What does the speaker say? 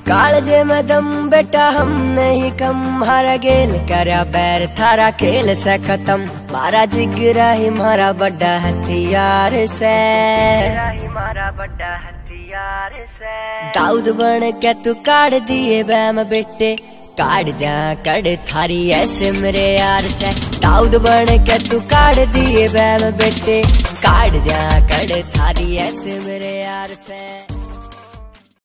कालजे में दम बेटा हम नहीं कम। मारा गेल करा बैर थारा खेल से खत्म। मारा जिगरा ही मारा बड़ा हथियार से। मारा बड़ा हथियार से। दाऊद बन के तू काट दिए बैम बेटे। काट दिया कड़ थारी ऐसे मेरे यार से। दाऊद बन के तू काट दिए बैम बेटे। काट दिया कड़ थारी ऐसे मेरे यार से।